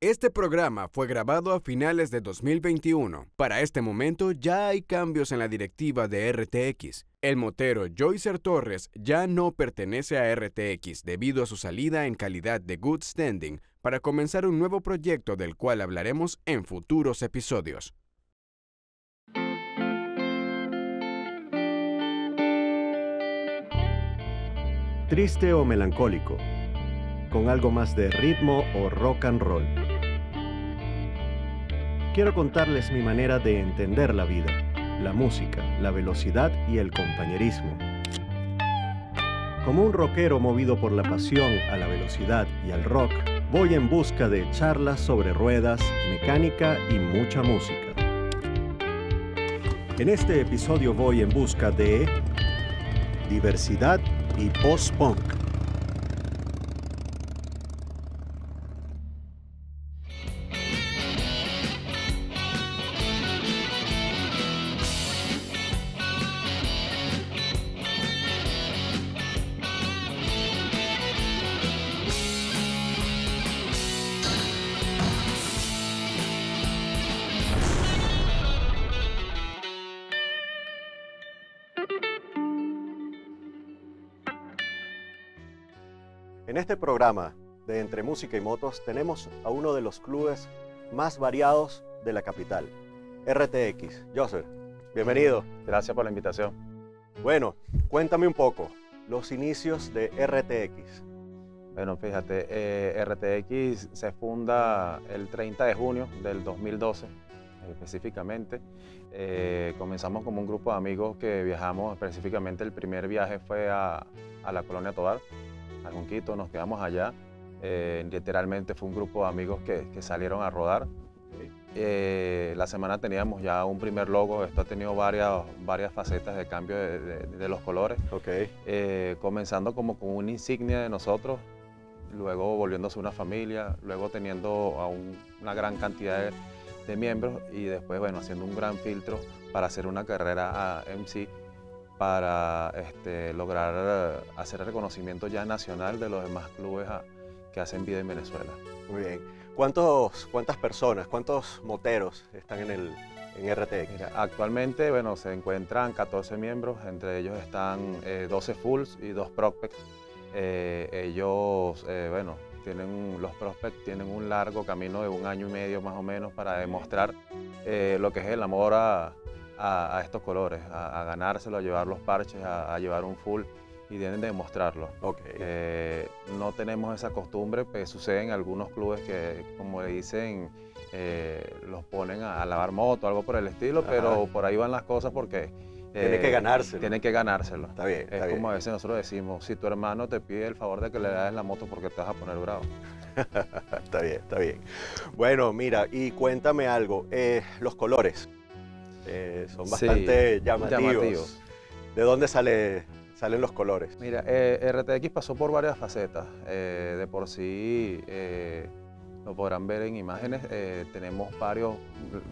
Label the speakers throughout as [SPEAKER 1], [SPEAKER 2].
[SPEAKER 1] Este programa fue grabado a finales de 2021. Para este momento ya hay cambios en la directiva de RTX. El motero Joycer Torres ya no pertenece a RTX debido a su salida en calidad de good standing para comenzar un nuevo proyecto del cual hablaremos en futuros episodios.
[SPEAKER 2] Triste o melancólico, con algo más de ritmo o rock and roll. Quiero contarles mi manera de entender la vida, la música, la velocidad y el compañerismo. Como un rockero movido por la pasión a la velocidad y al rock, voy en busca de charlas sobre ruedas, mecánica y mucha música. En este episodio voy en busca de diversidad y post-punk. En este programa de Entre Música y Motos tenemos a uno de los clubes más variados de la capital, RTX. Joseph, bienvenido.
[SPEAKER 3] Gracias por la invitación.
[SPEAKER 2] Bueno, cuéntame un poco los inicios de RTX.
[SPEAKER 3] Bueno, fíjate, eh, RTX se funda el 30 de junio del 2012 específicamente. Eh, comenzamos como un grupo de amigos que viajamos, específicamente el primer viaje fue a, a la colonia Tobar, a Junquito, nos quedamos allá. Eh, literalmente fue un grupo de amigos que, que salieron a rodar. Eh, la semana teníamos ya un primer logo, esto ha tenido varias, varias facetas de cambio de, de- de los colores.
[SPEAKER 2] Okay.
[SPEAKER 3] Eh, comenzando como con una insignia de nosotros, luego volviéndose una familia, luego teniendo a un- una gran cantidad de, de miembros y después, bueno, haciendo un gran filtro para hacer una carrera a MC para este, lograr eh, hacer el reconocimiento ya nacional de los demás clubes a- que hacen vida en Venezuela.
[SPEAKER 2] Muy bien. ¿Cuántos, ¿Cuántas personas, cuántos moteros están en, el, en RTX?
[SPEAKER 3] Mira, actualmente, bueno, se encuentran 14 miembros, entre ellos están eh, 12 fulls y 2 prospects. Eh, ellos, eh, bueno, tienen, los prospects tienen un largo camino de un año y medio más o menos para demostrar eh, lo que es el amor a, a- a estos colores, a, a ganárselo, a llevar los parches, a, a llevar un full y deben demostrarlo.
[SPEAKER 2] Ok.
[SPEAKER 3] Eh, no tenemos esa costumbre, pues sucede en algunos clubes que, como le dicen, eh, los ponen a, a lavar moto, algo por el estilo,
[SPEAKER 2] Ajá.
[SPEAKER 3] pero por ahí van las cosas porque...
[SPEAKER 2] Tiene que ganárselo.
[SPEAKER 3] Tiene que ganárselo.
[SPEAKER 2] Está bien,
[SPEAKER 3] Es
[SPEAKER 2] está bien.
[SPEAKER 3] como a veces nosotros decimos, si tu hermano te pide el favor de que le das la moto porque te vas a poner bravo.
[SPEAKER 2] Está bien, está bien. Bueno, mira, y cuéntame algo. eh, los colores eh, son
[SPEAKER 3] Sí,
[SPEAKER 2] bastante llamativos.
[SPEAKER 3] llamativos.
[SPEAKER 2] ¿De dónde sale, salen los colores?
[SPEAKER 3] Mira, eh, RTX pasó por varias facetas. Eh, de por sí, lo podrán ver en imágenes, tenemos varios,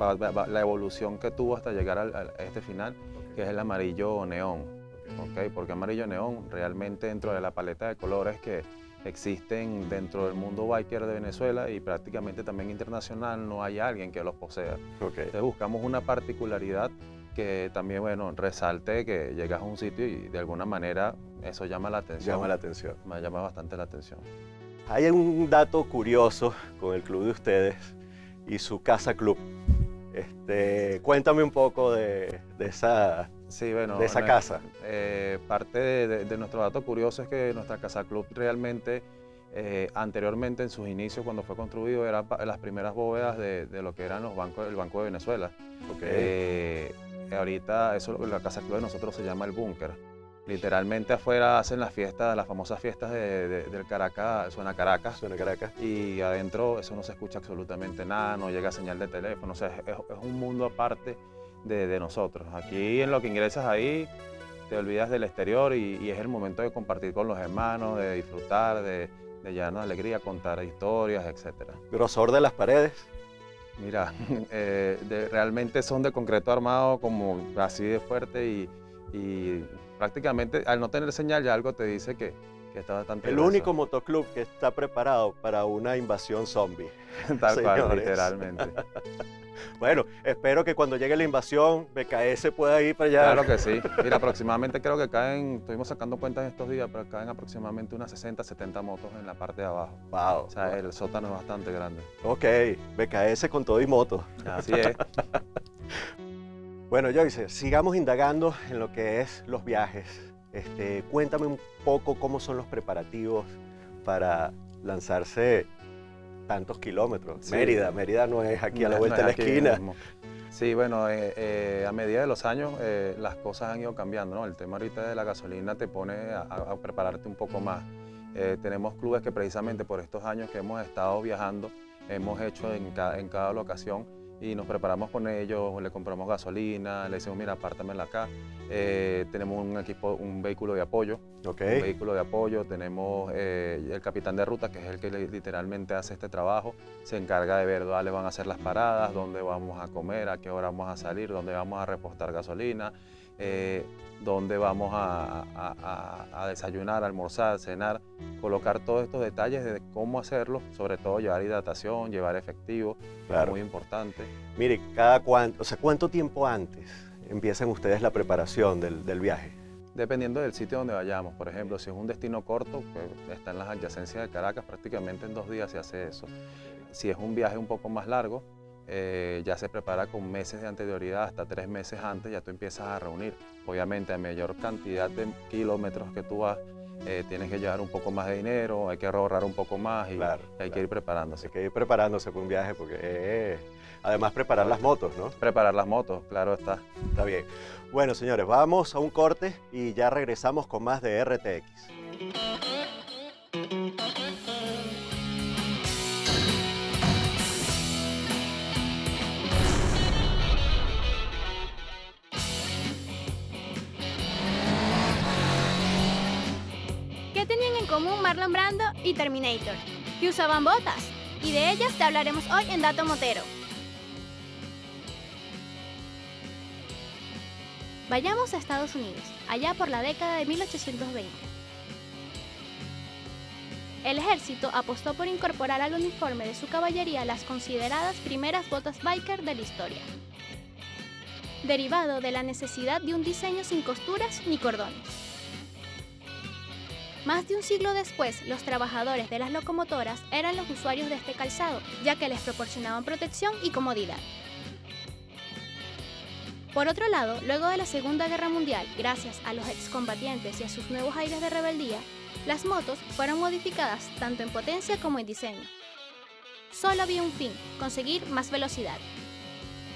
[SPEAKER 3] va- va- va- la evolución que tuvo hasta llegar al- a este final, que es el amarillo neón. ¿ok? Porque amarillo neón realmente dentro de la paleta de colores que existen dentro del mundo biker de Venezuela y prácticamente también internacional, no hay alguien que los posea.
[SPEAKER 2] Ok.
[SPEAKER 3] Entonces buscamos una particularidad que también, bueno, resalte que llegas a un sitio y de alguna manera eso llama la atención.
[SPEAKER 2] Llama la atención.
[SPEAKER 3] Me llama bastante la atención.
[SPEAKER 2] Hay un dato curioso con el club de ustedes y su casa club. Este, cuéntame un poco de, de esa.
[SPEAKER 3] Sí, bueno.
[SPEAKER 2] De esa casa.
[SPEAKER 3] eh, parte de, de- de nuestro dato curioso es que nuestra casa club realmente, eh, anteriormente en sus inicios, cuando fue construido, eran las primeras bóvedas de, de lo que eran los bancos, el Banco de Venezuela.
[SPEAKER 2] Ok.
[SPEAKER 3] Eh, ahorita eso la casa club de nosotros se llama el búnker. Literalmente afuera hacen las fiestas, las famosas fiestas de- de- del Caracas, suena Caracas.
[SPEAKER 2] Suena Caracas.
[SPEAKER 3] y adentro eso no se escucha absolutamente nada, no llega señal de teléfono, o sea, es, es un mundo aparte de, de nosotros. Aquí en lo que ingresas ahí, te olvidas del exterior y, y es el momento de compartir con los hermanos, de disfrutar, de, de llenarnos de alegría, contar historias, etc.
[SPEAKER 2] Grosor de las paredes.
[SPEAKER 3] Mira, eh, de- realmente son de concreto armado como así de fuerte y, y prácticamente al no tener señal ya algo te dice que, está bastante
[SPEAKER 2] El
[SPEAKER 3] grueso.
[SPEAKER 2] único motoclub que está preparado para una invasión zombie.
[SPEAKER 3] Tal cual, literalmente.
[SPEAKER 2] Bueno, espero que cuando llegue la invasión, BKS pueda ir para allá.
[SPEAKER 3] Claro que sí. Mira, aproximadamente creo que caen, estuvimos sacando cuentas en estos días, pero caen aproximadamente unas 60, 70 motos en la parte de abajo.
[SPEAKER 2] Wow.
[SPEAKER 3] O sea, el sótano es bastante grande.
[SPEAKER 2] Ok, BKS con todo y moto.
[SPEAKER 3] Así es.
[SPEAKER 2] Bueno, Joyce, sigamos indagando en lo que es los viajes. Este, cuéntame un poco cómo son los preparativos para lanzarse tantos kilómetros.
[SPEAKER 3] Sí.
[SPEAKER 2] Mérida, Mérida no es aquí a la vuelta
[SPEAKER 3] no
[SPEAKER 2] de la esquina.
[SPEAKER 3] mismo. Sí, bueno, eh, eh, a medida de los años eh, las cosas han ido cambiando, ¿no? El tema ahorita de la gasolina te pone a, a- a prepararte un poco más. Eh, tenemos clubes que precisamente por estos años que hemos estado viajando, hemos hecho en, ca- en cada locación y nos preparamos con ellos, le compramos gasolina, le decimos, mira, apártamela acá. Eh, tenemos un equipo, un vehículo de apoyo, un vehículo de apoyo, tenemos eh, el capitán de ruta, que es el que li- literalmente hace este trabajo, se encarga de ver dónde van a hacer las paradas, dónde vamos a comer, a qué hora vamos a salir, dónde vamos a repostar gasolina, eh, dónde vamos a, a- a- a desayunar, almorzar, cenar, colocar todos estos detalles de cómo hacerlo, sobre todo llevar hidratación, llevar efectivo,
[SPEAKER 2] claro.
[SPEAKER 3] muy importante.
[SPEAKER 2] Mire, cada cuánto, o sea, ¿cuánto tiempo antes empiezan ustedes la preparación del, del viaje?
[SPEAKER 3] Dependiendo del sitio donde vayamos, por ejemplo, si es un destino corto, pues está en las adyacencias de Caracas, prácticamente en dos días se hace eso. Si es un viaje un poco más largo, eh, ya se prepara con meses de anterioridad, hasta tres meses antes, ya tú empiezas a reunir. Obviamente, a mayor cantidad de kilómetros que tú vas, eh, tienes que llevar un poco más de dinero, hay que ahorrar un poco más y
[SPEAKER 2] Claro,
[SPEAKER 3] hay que ir preparándose.
[SPEAKER 2] Hay que ir preparándose para un viaje porque eh, además preparar las motos, ¿no?
[SPEAKER 3] Preparar las motos, claro está.
[SPEAKER 2] Está bien. Bueno, señores, vamos a un corte y ya regresamos con más de RTX.
[SPEAKER 4] Común Marlon Brando y Terminator? Que usaban botas. Y de ellas te hablaremos hoy en Dato Motero. Vayamos a Estados Unidos, allá por la década de 1820. El ejército apostó por incorporar al uniforme de su caballería las consideradas primeras botas biker de la historia, derivado de la necesidad de un diseño sin costuras ni cordones. Más de un siglo después, los trabajadores de las locomotoras eran los usuarios de este calzado, ya que les proporcionaban protección y comodidad. Por otro lado, luego de la Segunda Guerra Mundial, gracias a los excombatientes y a sus nuevos aires de rebeldía, las motos fueron modificadas tanto en potencia como en diseño. Solo había un fin, conseguir más velocidad.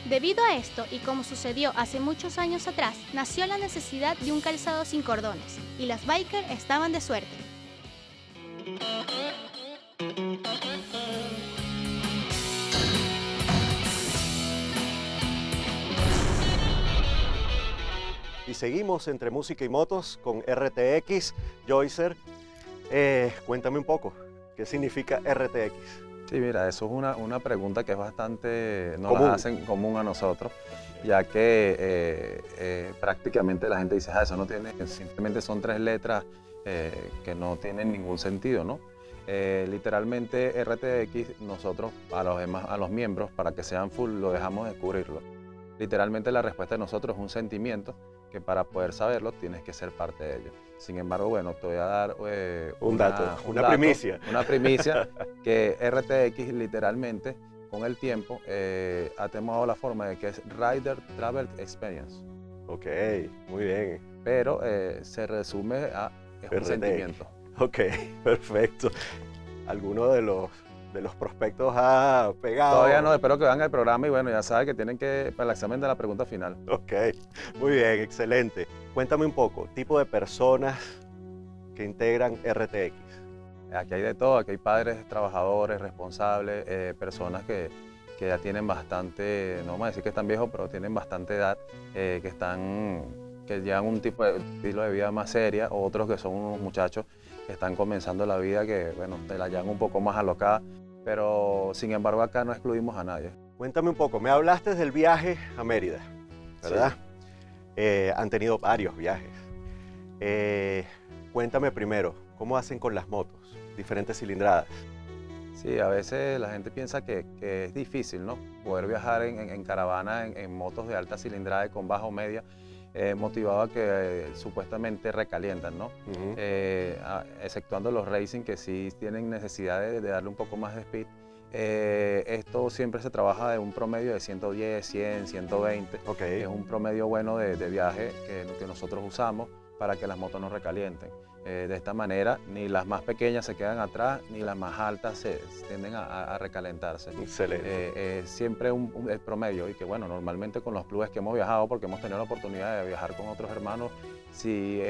[SPEAKER 4] Debido a esto, y como sucedió hace muchos años atrás, nació la necesidad de un calzado sin cordones, y las biker estaban de suerte.
[SPEAKER 2] Y seguimos entre música y motos con RTX. Joycer, eh, cuéntame un poco, ¿qué significa RTX?
[SPEAKER 3] Sí, mira, eso es una, una pregunta que es bastante, no
[SPEAKER 2] Común.
[SPEAKER 3] la hacen común a nosotros, ya que eh, eh, prácticamente la gente dice, ah, eso no tiene, simplemente son tres letras eh, que no tienen ningún sentido, ¿no? Literalmente RTX, nosotros a los, demás, a los miembros, para que sean full, lo dejamos descubrirlo. Literalmente la respuesta de nosotros es un sentimiento que para poder saberlo tienes que ser parte de ello. Sin embargo, bueno, te voy a dar eh,
[SPEAKER 2] Un dato, una primicia.
[SPEAKER 3] Una primicia que RTX literalmente con el tiempo eh, ha tomado la forma de que es Rider Travel Experience,
[SPEAKER 2] Ok, muy bien.
[SPEAKER 3] pero eh, se resume a es un sentimiento.
[SPEAKER 2] Ok, perfecto. ¿Alguno de los, de los prospectos ha pegado?
[SPEAKER 3] Todavía no, espero que vean el programa y bueno, ya saben que tienen que, para el examen de la pregunta final.
[SPEAKER 2] Ok, muy bien, excelente. Cuéntame un poco, tipo de personas que integran RTX.
[SPEAKER 3] Aquí hay de todo, aquí hay padres, trabajadores, responsables, eh, personas que, que ya tienen bastante, no vamos a decir que están viejos, pero tienen bastante edad, eh, que están, que llevan un tipo de estilo de vida más seria, otros que son unos muchachos que están comenzando la vida que, bueno, te la llevan un poco más alocada, pero sin embargo acá no excluimos a nadie.
[SPEAKER 2] Cuéntame un poco, me hablaste del viaje a Mérida, ¿verdad? Eh, han tenido varios viajes. Eh, Cuéntame primero, ¿cómo hacen con las motos? Diferentes cilindradas.
[SPEAKER 3] Sí, a veces la gente piensa que, es difícil, ¿no? Poder viajar en, caravana en, motos de alta cilindrada y con baja o media, eh, motivado a que eh, supuestamente recalientan, ¿no? Eh, exceptuando los racing que sí tienen necesidad de, darle un poco más de speed. esto siempre se trabaja de un promedio de 110, 100, 120. Okay. Es un promedio bueno de, viaje que, que nosotros usamos para que las motos no recalienten. Eh, de esta manera, ni las más pequeñas se quedan atrás, ni las más altas se tienden a, recalentarse.
[SPEAKER 2] Excelente.
[SPEAKER 3] Eh, eh, siempre un, promedio y que bueno, normalmente con los clubes que hemos viajado, porque hemos tenido la oportunidad de viajar con otros hermanos, sí,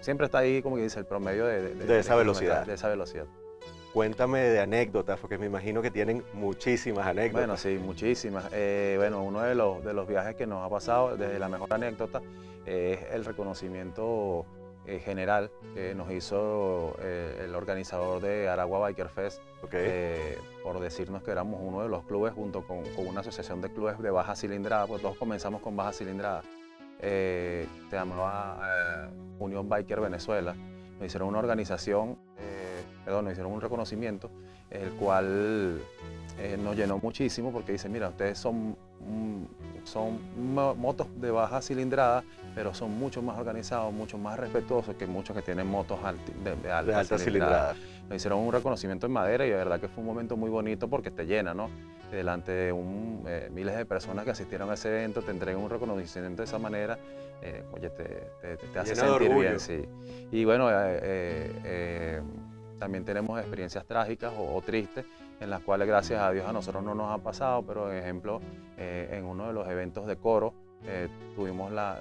[SPEAKER 3] siempre está ahí como que dice el promedio de,
[SPEAKER 2] de, esa velocidad.
[SPEAKER 3] De esa velocidad.
[SPEAKER 2] Cuéntame de anécdotas, porque me imagino que tienen muchísimas anécdotas.
[SPEAKER 3] Bueno, sí, muchísimas. bueno, uno de los, de los viajes que nos ha pasado, desde la mejor anécdota, es el reconocimiento eh, general que nos hizo eh, el organizador de Aragua Biker Fest eh, por decirnos que éramos uno de los clubes junto con, una asociación de clubes de baja cilindrada, pues todos comenzamos con baja cilindrada. se llamaba Unión Biker Venezuela. Nos hicieron una organización, perdón, nos hicieron un reconocimiento, el cual nos llenó muchísimo porque dice, mira, ustedes son son motos de baja cilindrada, pero son mucho más organizados, mucho más respetuosos que muchos que tienen motos de, alta, cilindrada. Nos hicieron un reconocimiento en madera y de verdad que fue un momento muy bonito porque te llena, ¿no? Delante de un, eh, miles de personas que asistieron a ese evento, te entregan un reconocimiento de esa manera, eh, oye, te, te, hace sentir bien, sí. Y bueno, eh, también tenemos experiencias trágicas o, tristes en las cuales gracias a Dios a nosotros no nos ha pasado, pero por ejemplo eh, en uno de los eventos de coro eh, tuvimos la,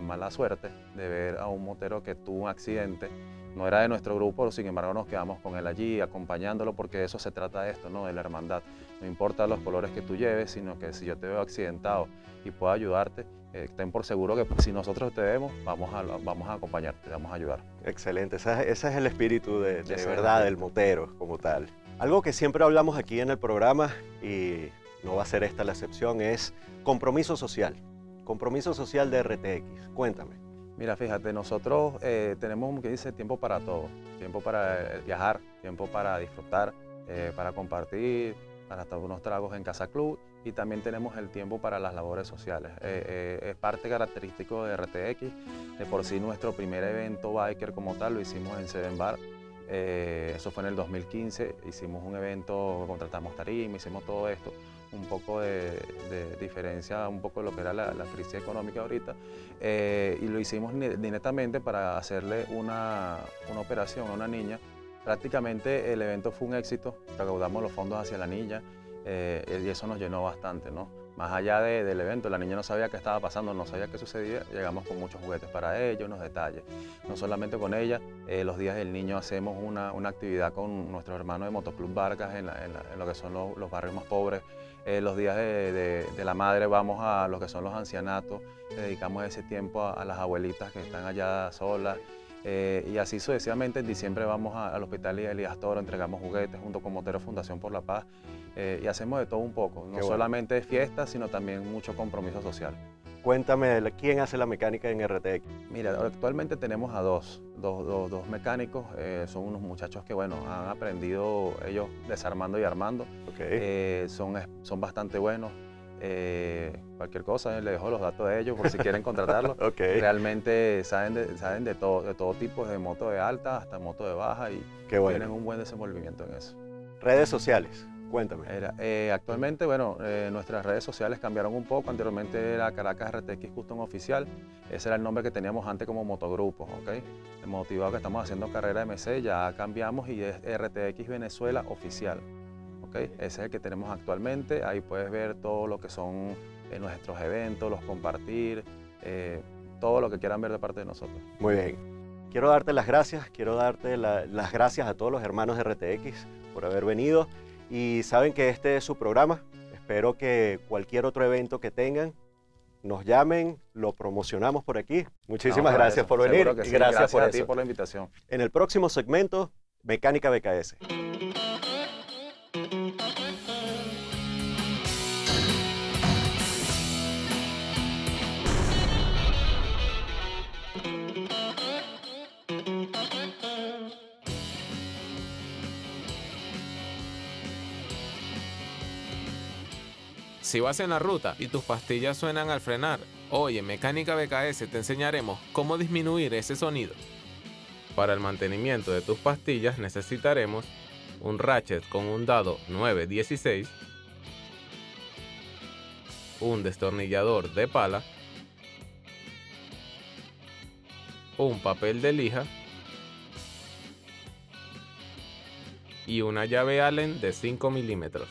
[SPEAKER 3] mala, suerte de ver a un motero que tuvo un accidente. No era de nuestro grupo, sin embargo nos quedamos con él allí acompañándolo porque de eso se trata esto, ¿no? de la hermandad. No importa los colores que tú lleves, sino que si yo te veo accidentado y puedo ayudarte, eh, ten por seguro que si nosotros te vemos, vamos a, vamos a acompañarte, vamos a ayudar.
[SPEAKER 2] Excelente, ese, es el espíritu de, verdad del motero como tal. Algo que siempre hablamos aquí en el programa y no va a ser esta la excepción es compromiso social. Compromiso social de RTX. Cuéntame.
[SPEAKER 3] Mira, fíjate, nosotros eh, tenemos, como que dice, tiempo para todo. Tiempo para eh, viajar, tiempo para disfrutar, para compartir, para estar unos tragos en Casa Club y también tenemos el tiempo para las labores sociales. Eh, eh, es parte característico de RTX. De por sí nuestro primer evento biker como tal lo hicimos en Seven Bar. Eh, eso fue en el 2015. Hicimos un evento, contratamos tarima, hicimos todo esto. Un poco de, diferencia, un poco de lo que era la, crisis económica ahorita. y lo hicimos netamente para hacerle una, una operación a una niña Prácticamente el evento fue un éxito, recaudamos los fondos hacia la niña eh, y eso nos llenó bastante, ¿no? Más allá del evento, la niña no sabía qué estaba pasando, no sabía qué sucedía, llegamos con muchos juguetes para ella, unos detalles. No solamente con ella, eh, los días del niño hacemos una, actividad con nuestros hermanos de Motoclub Vargas en, lo que son los, barrios más pobres. Eh, los días de, la madre vamos a lo que son los ancianatos, dedicamos ese tiempo a las abuelitas que están allá solas. Eh, y así sucesivamente, en diciembre vamos al Hospital Elías Toro, entregamos juguetes junto con Motero Fundación por la Paz eh, y hacemos de todo un poco, no solamente fiestas, sino también mucho compromiso social.
[SPEAKER 2] Cuéntame, ¿quién hace la mecánica en RTX?
[SPEAKER 3] Mira, actualmente tenemos a dos, dos, dos, mecánicos, eh, son unos muchachos que, bueno, han aprendido ellos desarmando y armando, son, son bastante buenos, eh, cualquier cosa, les dejo los datos de ellos por si quieren contratarlos. Realmente saben, de, saben de, todo, de todo tipo, de moto de alta hasta moto de baja y tienen un buen desenvolvimiento en eso.
[SPEAKER 2] Redes sociales, cuéntame.
[SPEAKER 3] Eh, actualmente, bueno, eh, nuestras redes sociales cambiaron un poco. Anteriormente era Caracas RTX Custom Oficial. Ese era el nombre que teníamos antes como motogrupo, ¿ok? Motivado que estamos haciendo carrera MC, ya cambiamos y es RTX Venezuela Oficial. Ese es el que tenemos actualmente, ahí puedes ver todo lo que son eh, nuestros eventos, los compartir, eh, todo lo que quieran ver de parte de nosotros.
[SPEAKER 2] Muy bien. Quiero darte las gracias, quiero darte las gracias a todos los hermanos de RTX por haber venido y saben que este es su programa. Espero que cualquier otro evento que tengan nos llamen, lo promocionamos por aquí. Muchísimas gracias por venir
[SPEAKER 3] y gracias, por a ti por la invitación.
[SPEAKER 2] En el próximo segmento, Mecánica BKS.
[SPEAKER 5] Si vas en la ruta y tus pastillas suenan al frenar, hoy en Mecánica BKS te enseñaremos cómo disminuir ese sonido. Para el mantenimiento de tus pastillas necesitaremos un ratchet con un dado 916, un destornillador de pala, un papel de lija y una llave Allen de 5 milímetros.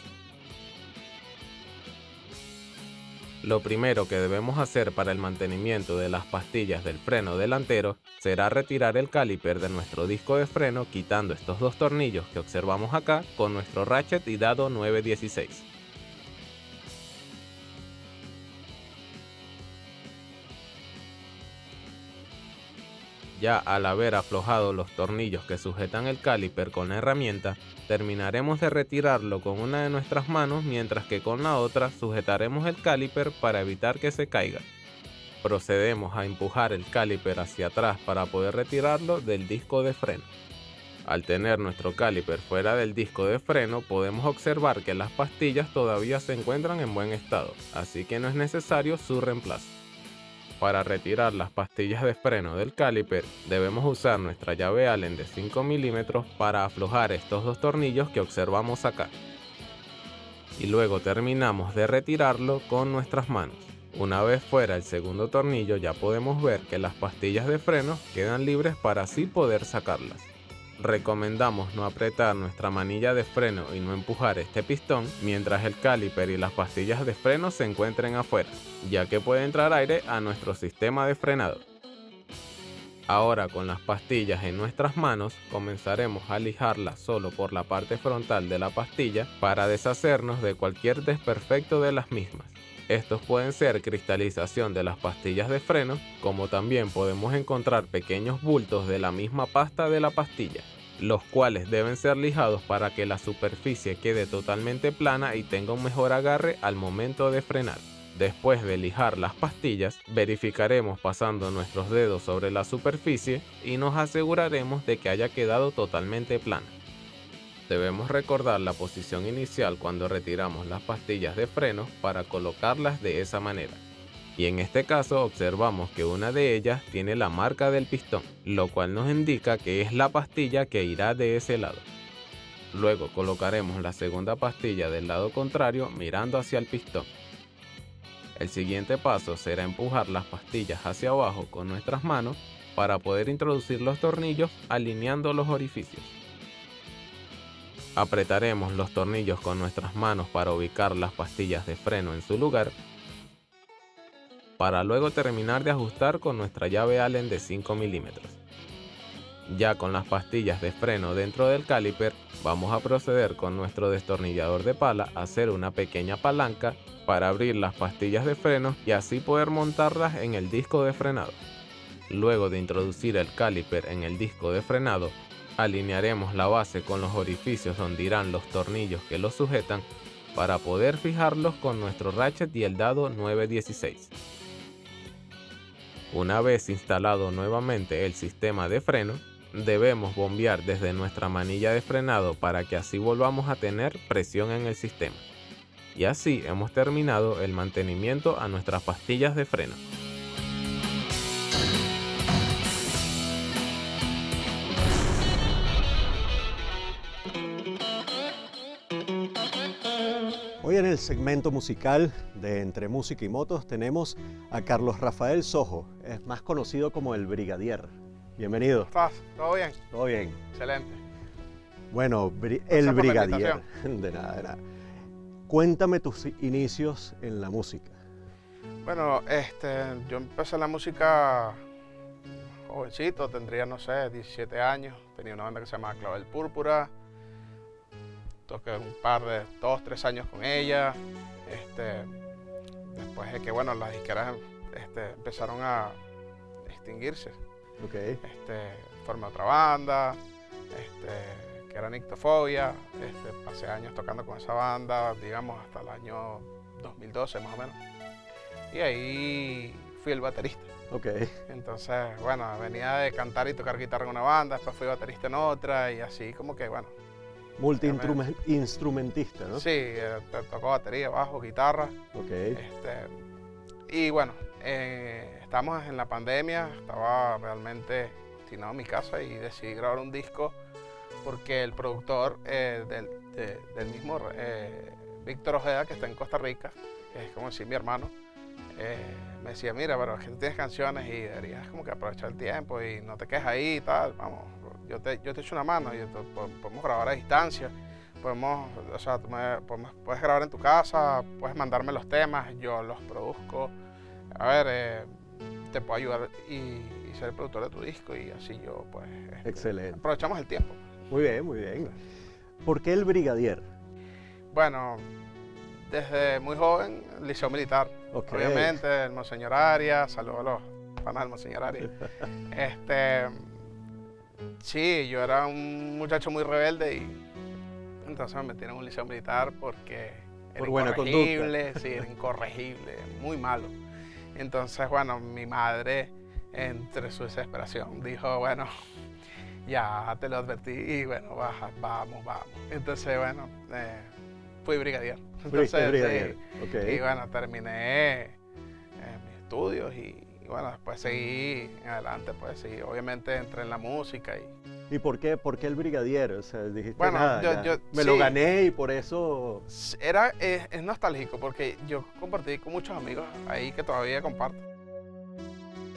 [SPEAKER 5] Lo primero que debemos hacer para el mantenimiento de las pastillas del freno delantero será retirar el caliper de nuestro disco de freno quitando estos dos tornillos que observamos acá con nuestro ratchet y dado 916. Ya al haber aflojado los tornillos que sujetan el caliper con la herramienta, terminaremos de retirarlo con una de nuestras manos mientras que con la otra sujetaremos el caliper para evitar que se caiga. Procedemos a empujar el caliper hacia atrás para poder retirarlo del disco de freno. Al tener nuestro caliper fuera del disco de freno podemos observar que las pastillas todavía se encuentran en buen estado, así que no es necesario su reemplazo. Para retirar las pastillas de freno del caliper debemos usar nuestra llave Allen de 5 milímetros para aflojar estos dos tornillos que observamos acá. Y luego terminamos de retirarlo con nuestras manos. Una vez fuera el segundo tornillo ya podemos ver que las pastillas de freno quedan libres para así poder sacarlas. Recomendamos no apretar nuestra manilla de freno y no empujar este pistón mientras el caliper y las pastillas de freno se encuentren afuera, ya que puede entrar aire a nuestro sistema de frenado. Ahora con las pastillas en nuestras manos comenzaremos a lijarlas solo por la parte frontal de la pastilla para deshacernos de cualquier desperfecto de las mismas. Estos pueden ser cristalización de las pastillas de freno, como también podemos encontrar pequeños bultos de la misma pasta de la pastilla, los cuales deben ser lijados para que la superficie quede totalmente plana y tenga un mejor agarre al momento de frenar. Después de lijar las pastillas, verificaremos pasando nuestros dedos sobre la superficie y nos aseguraremos de que haya quedado totalmente plana. Debemos recordar la posición inicial cuando retiramos las pastillas de freno para colocarlas de esa manera. Y en este caso observamos que una de ellas tiene la marca del pistón, lo cual nos indica que es la pastilla que irá de ese lado. Luego colocaremos la segunda pastilla del lado contrario mirando hacia el pistón. El siguiente paso será empujar las pastillas hacia abajo con nuestras manos para poder introducir los tornillos alineando los orificios. Apretaremos los tornillos con nuestras manos para ubicar las pastillas de freno en su lugar, para luego terminar de ajustar con nuestra llave Allen de 5 milímetros. Ya con las pastillas de freno dentro del caliper, vamos a proceder con nuestro destornillador de pala a hacer una pequeña palanca para abrir las pastillas de freno y así poder montarlas en el disco de frenado. Luego de introducir el caliper en el disco de frenado, alinearemos la base con los orificios donde irán los tornillos que los sujetan para poder fijarlos con nuestro ratchet y el dado 916. Una vez instalado nuevamente el sistema de freno, debemos bombear desde nuestra manilla de frenado para que así volvamos a tener presión en el sistema. Y así hemos terminado el mantenimiento a nuestras pastillas de freno.
[SPEAKER 2] En el segmento musical de Entre Música y Motos tenemos a Carlos Rafael Sojo, es más conocido como el Brigadier. Bienvenido.
[SPEAKER 6] ¿Estás? ¿Todo bien?
[SPEAKER 2] Todo bien.
[SPEAKER 6] Excelente.
[SPEAKER 2] Bueno, bri-
[SPEAKER 6] Gracias
[SPEAKER 2] el Brigadier. De nada, de nada. Cuéntame tus inicios en la música.
[SPEAKER 6] Bueno, este, yo empecé la música jovencito, tendría, no sé, 17 años. Tenía una banda que se llamaba Clavel Púrpura. Toqué un par de, dos, tres años con ella. Este, después de que, bueno, las disqueras este, empezaron a extinguirse.
[SPEAKER 2] Ok.
[SPEAKER 6] este, formé otra banda, este, que era Nictofobia, este, pasé años tocando con esa banda, digamos hasta el año 2012 más o menos. Y ahí fui el baterista.
[SPEAKER 2] Ok.
[SPEAKER 6] Entonces, bueno, venía de cantar y tocar guitarra en una banda, después fui baterista en otra y así como que, bueno,
[SPEAKER 2] Multi-instrumentista, ¿no?
[SPEAKER 6] Sí, eh, te- toco batería, bajo, guitarra.
[SPEAKER 2] Ok.
[SPEAKER 6] Este, y bueno, eh, estamos en la pandemia, estaba realmente destinado a mi casa y decidí grabar un disco porque el productor eh, del, de- del mismo eh, Víctor Ojeda, que está en Costa Rica, que es como decir mi hermano, eh, me decía, mira, pero es que tú tienes canciones y deberías como que aprovechar el tiempo y no te quedes ahí y tal, vamos, yo te, yo te echo una mano y esto- podemos grabar a distancia podemos, o sea, tú me- podemos- puedes grabar en tu casa, puedes mandarme los temas, yo los produzco. A ver, eh, te puedo ayudar y, y ser el productor de tu disco y así yo, pues, este,
[SPEAKER 2] Excelente.
[SPEAKER 6] aprovechamos el tiempo.
[SPEAKER 2] Muy bien, muy bien. ¿Por qué el brigadier?
[SPEAKER 6] Bueno, desde muy joven, liceo militar, obviamente, el Monseñor Arias, saludos a los panas del Monseñor Arias. este, sí, yo era un muchacho muy rebelde y entonces me metieron en un liceo militar porque era
[SPEAKER 2] Por buena
[SPEAKER 6] incorregible, sí, era incorregible, muy malo. Entonces, bueno, mi madre, entre su desesperación, dijo, bueno, ya te lo advertí y bueno, baja, vamos, vamos. Entonces, bueno, eh, fui brigadier. Entonces,
[SPEAKER 2] brigadier.
[SPEAKER 6] sí,
[SPEAKER 2] Ok.
[SPEAKER 6] y bueno, terminé eh, mis estudios y, y bueno, después seguí en adelante, pues sí, obviamente entré en la música y
[SPEAKER 2] ¿Y por qué, por qué el brigadier? O sea, dijiste,
[SPEAKER 6] Bueno,
[SPEAKER 2] nada,
[SPEAKER 6] yo- yo-
[SPEAKER 2] me lo gané y por eso...
[SPEAKER 6] era, es, es nostálgico porque yo compartí con muchos amigos ahí que todavía comparto.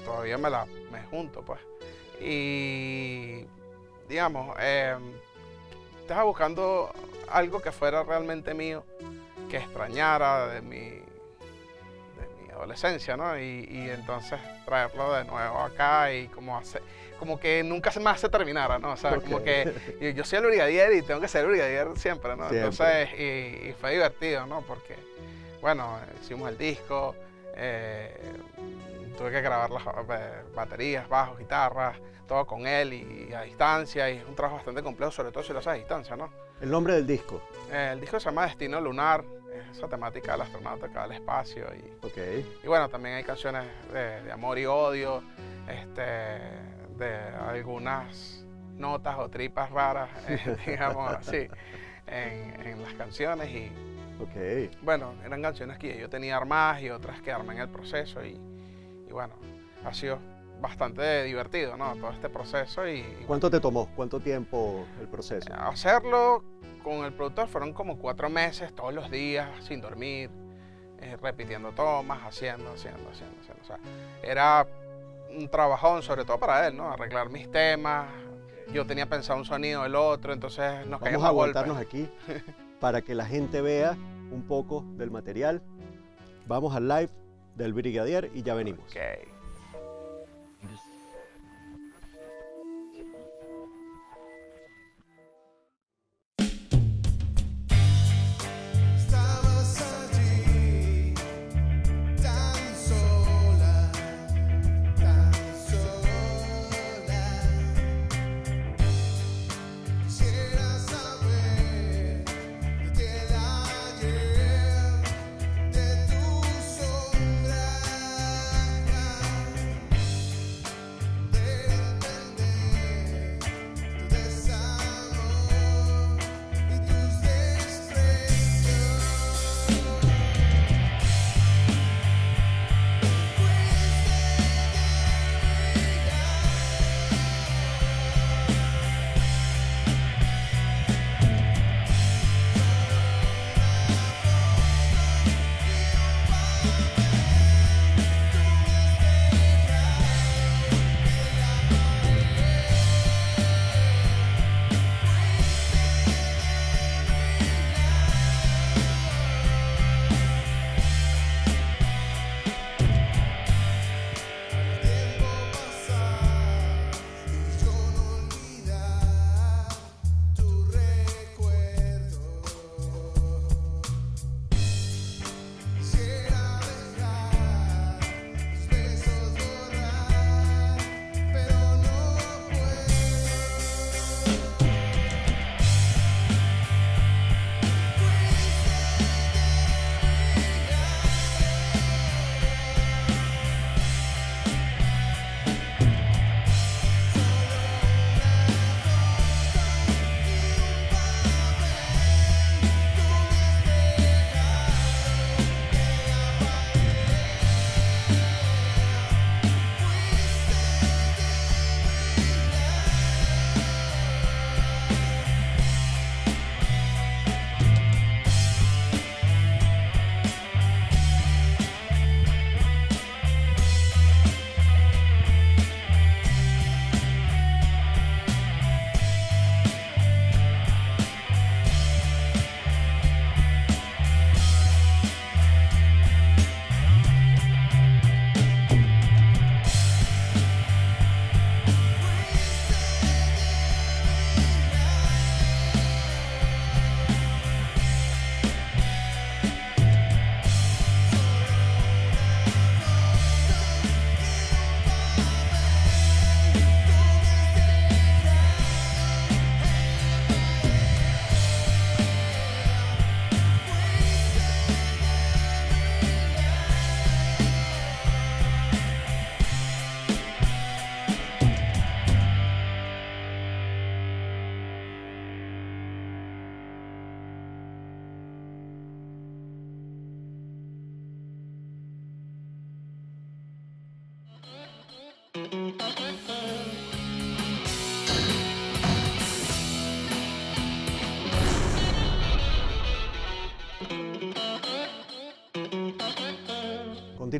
[SPEAKER 6] Todavía me la me junto, pues. Y digamos, eh, estaba buscando algo que fuera realmente mío, que extrañara de mi adolescencia, ¿no? Y, y entonces traerlo de nuevo acá y como hacer, como que nunca más se terminara, ¿no? O sea, como
[SPEAKER 2] Ok.
[SPEAKER 6] que y yo soy el brigadier y tengo que ser el brigadier siempre, ¿no?
[SPEAKER 2] Siempre.
[SPEAKER 6] Entonces, y, y fue divertido, ¿no? Porque, bueno, hicimos el disco, eh, tuve que grabar las eh, baterías, bajos, guitarras, todo con él y, a distancia, y es un trabajo bastante complejo, sobre todo si lo haces a distancia, ¿no?
[SPEAKER 2] El nombre del disco.
[SPEAKER 6] Eh, el disco se llama Destino Lunar, esa temática del astronauta, del espacio, y,
[SPEAKER 2] Ok.
[SPEAKER 6] y bueno, también hay canciones de, de amor y odio, este, de algunas notas o tripas raras, eh, digamos así, en, en las canciones. Y
[SPEAKER 2] Ok.
[SPEAKER 6] bueno, eran canciones que yo tenía armadas y otras que armé en el proceso. Y, y bueno, ha sido bastante divertido, ¿no? Todo este proceso y, y
[SPEAKER 2] ¿Cuánto te tomó? ¿Cuánto tiempo el proceso?
[SPEAKER 6] Hacerlo con el productor fueron como cuatro meses, todos los días, sin dormir, eh, repitiendo tomas, haciendo, haciendo, haciendo, haciendo. O sea, era un trabajón, sobre todo para él, ¿no? Arreglar mis temas. Yo tenía pensado un sonido del otro, entonces nos
[SPEAKER 2] Vamos a
[SPEAKER 6] golpes.
[SPEAKER 2] aguantarnos aquí para que la gente vea un poco del material. Vamos al live del brigadier y ya venimos.
[SPEAKER 6] Ok.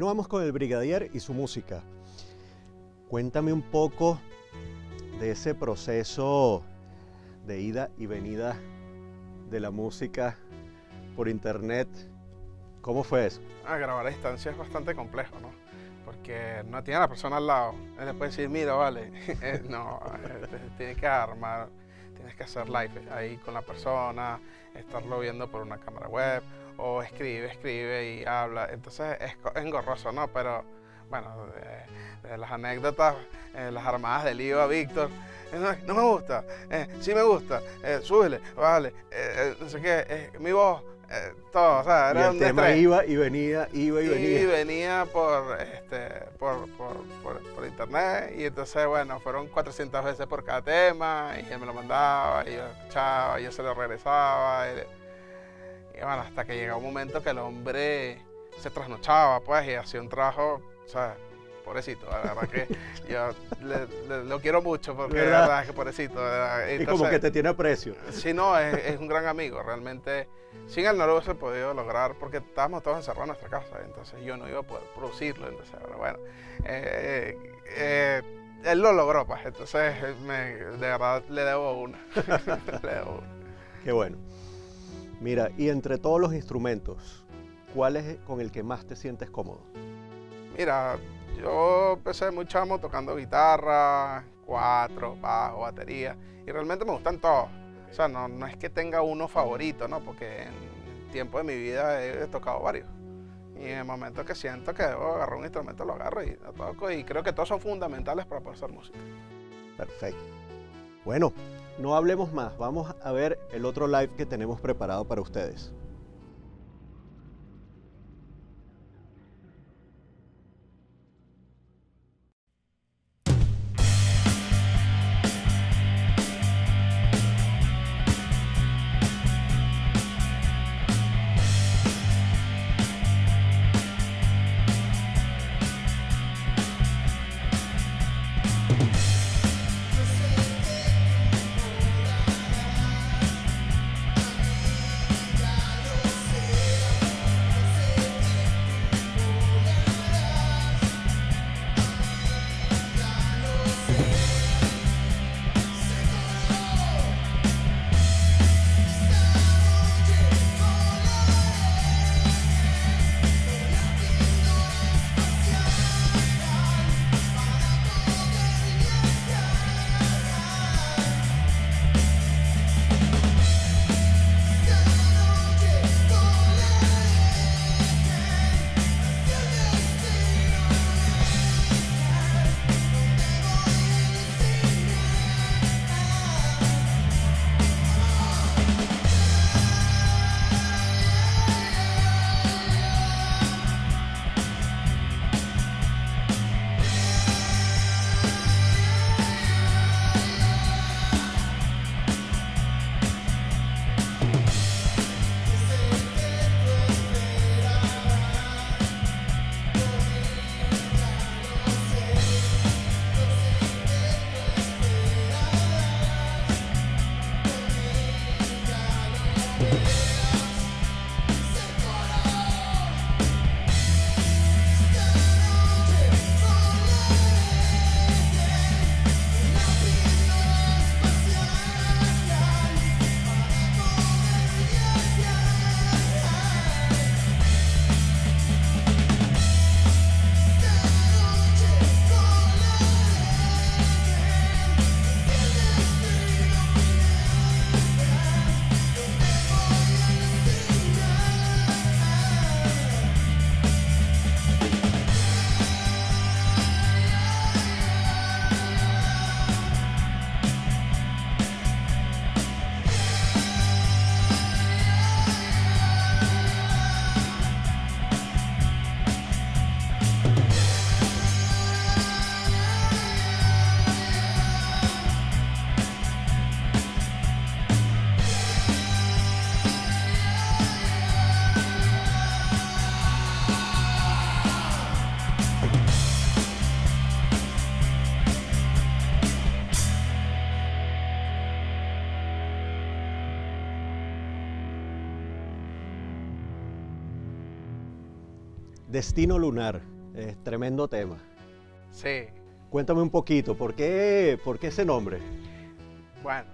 [SPEAKER 2] Continuamos con el Brigadier y su música. Cuéntame un poco de ese proceso de ida y venida de la música por internet. ¿Cómo fue eso?
[SPEAKER 6] Ah, grabar a distancia es bastante complejo, ¿no? Porque no tiene a la persona al lado. Él le puede decir, mira, vale. Eh, no, eh, tienes que armar, tienes que hacer live ahí con la persona, estarlo viendo por una cámara web, o escribe, escribe y habla. Entonces es engorroso, ¿no? Pero bueno, de, de las anécdotas, eh, las armadas del lío a Víctor. eh, No, no me gusta, eh, sí me gusta, eh, súbele, vale, eh, no sé qué, mi voz, eh, todo, o sea,
[SPEAKER 2] Y
[SPEAKER 6] era
[SPEAKER 2] el
[SPEAKER 6] un
[SPEAKER 2] tema iba y venía, iba y
[SPEAKER 6] Y
[SPEAKER 2] venía.
[SPEAKER 6] venía por, este, por, por, por, por internet y entonces, bueno, fueron 400 veces por cada tema y él me lo mandaba y yo lo escuchaba y yo se lo regresaba. Y, y bueno, hasta que llegó un momento que el hombre se trasnochaba, pues, y hacía un trabajo, o sea, pobrecito, la verdad que yo le- le- lo quiero mucho porque de
[SPEAKER 2] ¿Verdad?
[SPEAKER 6] verdad que pobrecito.
[SPEAKER 2] y como que te tiene aprecio.
[SPEAKER 6] Sí, no, es, es un gran amigo. Realmente, sin él no lo hubiese podido lograr porque estábamos todos encerrados en nuestra casa. Entonces yo no iba a poder producirlo. Entonces, pero bueno, eh, eh, él lo logró, pues. Entonces, me- de verdad, le debo una. le debo una.
[SPEAKER 2] Qué bueno. Mira, y entre todos los instrumentos, ¿cuál es con el que más te sientes cómodo?
[SPEAKER 6] Mira, yo empecé muy chamo tocando guitarra, cuatro, bajo, batería. Y realmente me gustan todos. O sea, no, no es que tenga uno favorito, ¿no? Porque en el tiempo de mi vida he, he tocado varios. Y en el momento que siento que debo agarrar un instrumento, lo agarro y lo toco. Y creo que todos son fundamentales para poder hacer música.
[SPEAKER 2] Perfecto. Bueno, no hablemos más. Vamos a ver el otro live que tenemos preparado para ustedes. Destino Lunar, es tremendo tema.
[SPEAKER 6] Sí,
[SPEAKER 2] Cuéntame un poquito, ¿por qué, por qué ese nombre?
[SPEAKER 6] bueno.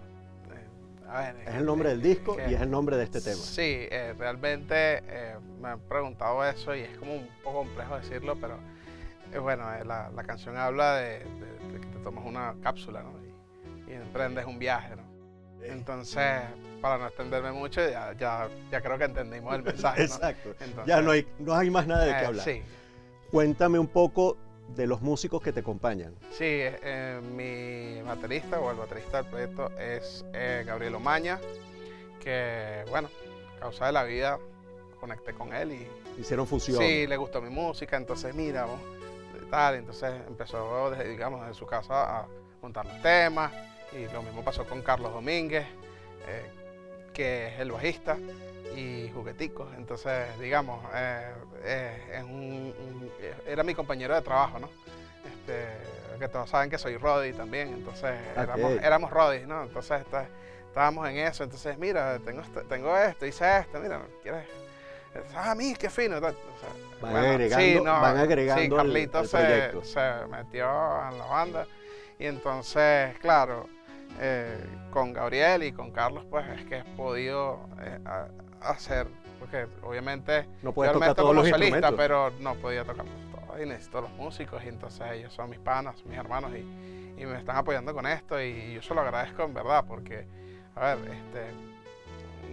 [SPEAKER 6] eh, a ver,
[SPEAKER 2] Es el nombre del disco
[SPEAKER 6] que-
[SPEAKER 2] y es el nombre de este tema.
[SPEAKER 6] Sí, eh, realmente eh, me han preguntado eso y es como un poco complejo decirlo, pero eh, bueno, eh, la, la canción habla de, de- de que te tomas una cápsula ¿no? y, y emprendes un viaje. ¿no? Entonces, para no extenderme mucho, ya, ya, ya creo que entendimos el mensaje. ¿no?
[SPEAKER 2] Exacto.
[SPEAKER 6] Entonces,
[SPEAKER 2] Ya no hay, no hay más nada de qué
[SPEAKER 6] eh,
[SPEAKER 2] hablar.
[SPEAKER 6] Sí,
[SPEAKER 2] Cuéntame un poco de los músicos que te acompañan.
[SPEAKER 6] sí eh, mi baterista o el baterista del proyecto es eh, Gabriel Omaña, que bueno, causa de la vida conecté con él y
[SPEAKER 2] Hicieron fusión.
[SPEAKER 6] Sí, le gustó mi música, entonces mira, vos, tal, entonces empezó, desde, digamos, desde su casa a montar los temas y lo mismo pasó con Carlos Domínguez, eh, que es el bajista y jugueticos, entonces digamos, eh, eh, es un- un- era mi compañero de trabajo, ¿no? Este, que todos saben que soy Roddy también, entonces éramos,
[SPEAKER 2] Ok.
[SPEAKER 6] éramos Roddy, ¿no? Entonces este, estábamos en eso, entonces mira, tengo, este- tengo esto, hice esto, mira, ¿quieres? Ah, mí, qué fino. tal. O sea,
[SPEAKER 2] Van agregando- van agregando
[SPEAKER 6] Sí,
[SPEAKER 2] el- el
[SPEAKER 6] se, se metió en la banda. Y entonces, claro, eh, con Gabriel y con Carlos, pues es que he podido eh, a- hacer, porque obviamente
[SPEAKER 2] No puedes
[SPEAKER 6] yo
[SPEAKER 2] tocar todos
[SPEAKER 6] como
[SPEAKER 2] los
[SPEAKER 6] solista, pero no podía tocar todo. Y necesito los músicos, y entonces ellos son mis panas, mis hermanos, y, y me están apoyando con esto, y yo se lo agradezco en verdad, porque, a ver, este.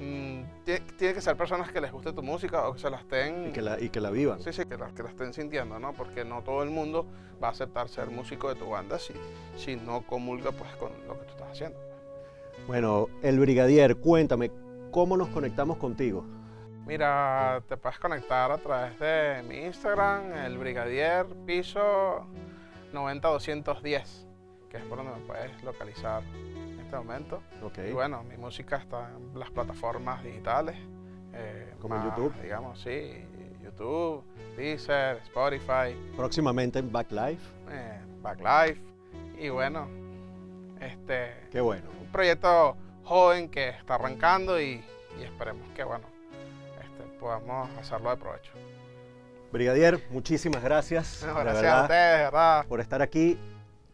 [SPEAKER 6] Mm, tiene, tiene que ser personas que les guste tu música o que se la estén
[SPEAKER 2] Y que la, y que la vivan.
[SPEAKER 6] Sí, sí, que la, que la estén sintiendo, ¿no? Porque no todo el mundo va a aceptar ser músico de tu banda si, si no comulga pues con lo que tú estás haciendo.
[SPEAKER 2] Bueno, el Brigadier, cuéntame, ¿cómo nos conectamos contigo?
[SPEAKER 6] Mira, te puedes conectar a través de mi Instagram, el Brigadier Piso 90210, que es por donde me puedes localizar este momento. Y bueno, mi música está en las plataformas digitales. eh,
[SPEAKER 2] Como en YouTube.
[SPEAKER 6] Digamos, sí, YouTube, Deezer, Spotify.
[SPEAKER 2] Próximamente en Backlife.
[SPEAKER 6] eh, Backlife y bueno, este
[SPEAKER 2] Qué bueno.
[SPEAKER 6] un proyecto joven que está arrancando y, y esperemos que bueno, este, podamos hacerlo de provecho.
[SPEAKER 2] Brigadier, muchísimas gracias.
[SPEAKER 6] No, gracias
[SPEAKER 2] verdad,
[SPEAKER 6] a ustedes, de ¿verdad?
[SPEAKER 2] por estar aquí.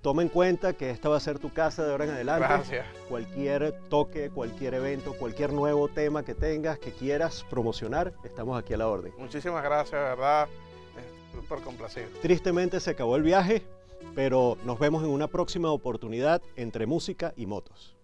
[SPEAKER 2] Toma en cuenta que esta va a ser tu casa de ahora en adelante.
[SPEAKER 6] Gracias.
[SPEAKER 2] Cualquier toque, cualquier evento, cualquier nuevo tema que tengas, que quieras promocionar, estamos aquí a la orden.
[SPEAKER 6] Muchísimas gracias, de verdad. Súper complacido.
[SPEAKER 2] Tristemente se acabó el viaje, pero nos vemos en una próxima oportunidad entre música y motos.